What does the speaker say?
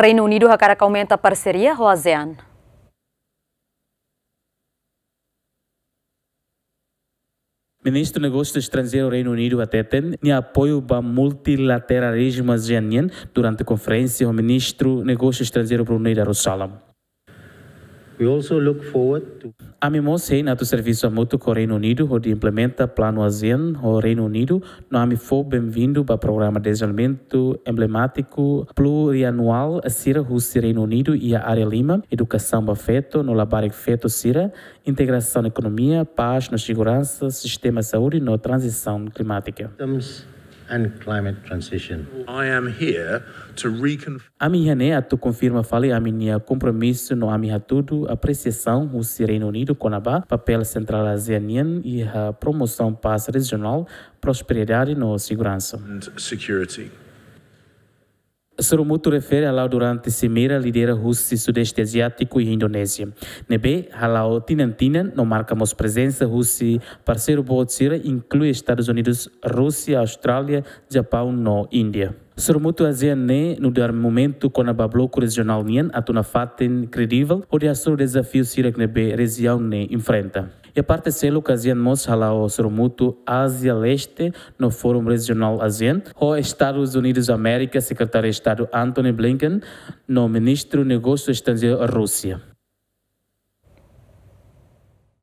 Reino Unido que aumenta a parceria com a ASEAN. Ministro do Negócios Estrangeiro do Reino Unido até tem apoio para multilateralismo asianiano durante a conferência o Ministro do Negócios Estrangeiro Brunei Darussalam. We also look forward to A mimos rei na serviço mútuo com o Reino Unido, onde implementa plano ASEAN o Reino Unido, nome foi bem-vindo para o programa de desenvolvimento emblemático plurianual a Sira Rússia Reino Unido e a área Lima, educação para feto, no labar feto Sira, integração na economia, paz, na segurança, sistema de saúde e na transição climática. systems and climate transition. I am here to reconfirm A minha a tu confirma fale a minha compromisso no a minha tudo apreciação o Reino Unido com a papel central asianiano e a promoção paz regional, prosperidade e segurança. Surumutu refere ao durante Cimeira lidera Rússia, Sudeste Asiático e Indonésia. Nebe, halau tinantinan, no marcamos presença Rússia, parceiro Botsira, inclui Estados Unidos, Rússia, Austrália, Japão, no Índia. Surumutu ASEAN ne no dar momento com a bloco regional nian atuna faten credível, a seu desafio Sira nebe região ne enfrenta. E a parte selo que ASEAN mos halao surumutu Ásia Leste no Fórum Regional ASEAN, o Estados Unidos América, secretário de Estado Anthony Blinken, no ministro do Negócio Estrangeiro Rússia.